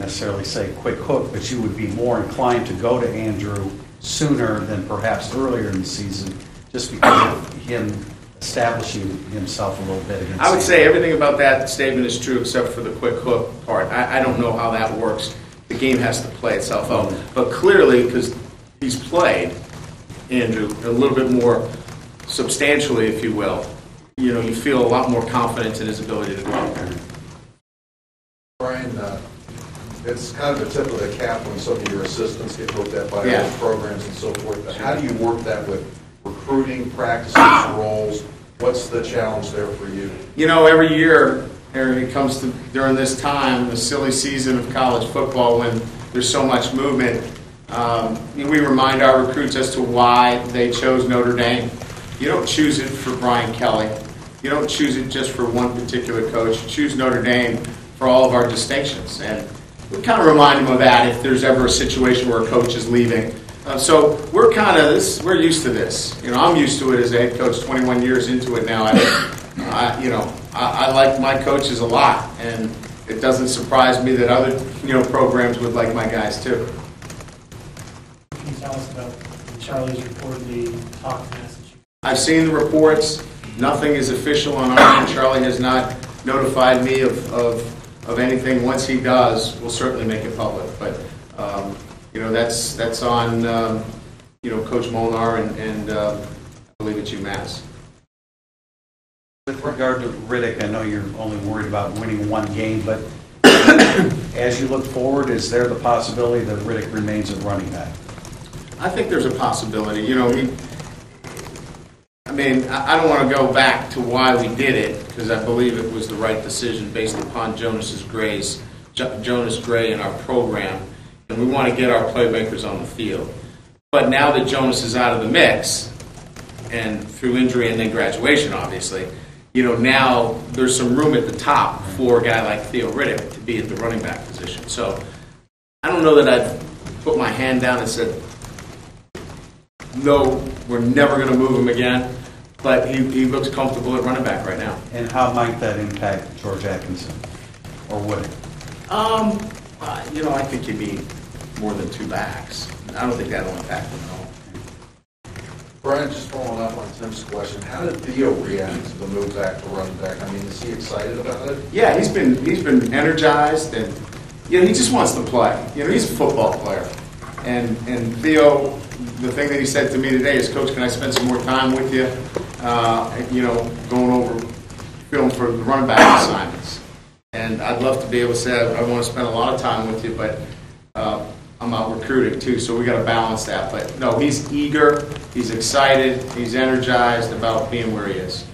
necessarily say quick hook, but you would be more inclined to go to Andrew sooner than perhaps earlier in the season, just because of him establishing himself a little bit against. I would say everything about that statement is true except for the quick hook part. I, I don't know how that works. The game has to play itself out. Mm-hmm. But clearly, because he's played, Andrew, a little bit more substantially, if you will, you know, you feel a lot more confidence in his ability to go out there. It's kind of the tip of the cap when some of your assistants get looked at by Yeah. other programs and so forth. But how do you work that with recruiting, practices, roles? What's the challenge there for you? You know, every year, Aaron, it comes to during this time, the silly season of college football, when there's so much movement. Um, we remind our recruits as to why they chose Notre Dame. You don't choose it for Brian Kelly. You don't choose it just for one particular coach. You choose Notre Dame for all of our distinctions, and we kind of remind them of that if there's ever a situation where a coach is leaving. Uh, so we're kind of this. We're used to this. You know, I'm used to it as a head coach, 21 years into it now. I, I, you know, I, I like my coaches a lot, and it doesn't surprise me that other you know programs would like my guys too. Can you tell us about Charlie's reportedly talked to Massachusetts? I've seen the reports. Nothing is official on our end. Charlie has not notified me of, of, of anything. Once he does, we'll certainly make it public. But, um, you know, that's, that's on, um, you know, Coach Molnar and, and uh, I believe it's UMass. With regard to Riddick, I know you're only worried about winning one game, but as you look forward, is there the possibility that Riddick remains a running back? I think there's a possibility, you know, he, I mean, I don't want to go back to why we did it, because I believe it was the right decision based upon Jonas's Jo- Jonas Gray and our program, and we want to get our playmakers on the field. But now that Jonas is out of the mix, and through injury and then graduation, obviously, you know, now there's some room at the top for a guy like Theo Riddick to be at the running back position. So I don't know that I've put my hand down and said, no, we're never going to move him again. But he, he looks comfortable at running back right now. And how might that impact George Atkinson? Or would it? Um, uh, you know, I think you need more than two backs. I don't think that'll impact him at all. Brian, just following up on Tim's question, how did Theo react to the move back to running back? I mean, is he excited about it? Yeah, he's been he's been energized and you know he just wants to play. You know, he's a football player. And and Theo, the thing that he said to me today is, Coach, can I spend some more time with you? Uh, you know, going over film for the running back assignments. And I'd love to be able to say I, want to spend a lot of time with you, but uh, I'm out recruiting too, so we got to balance that. But no, he's eager, he's excited, he's energized about being where he is.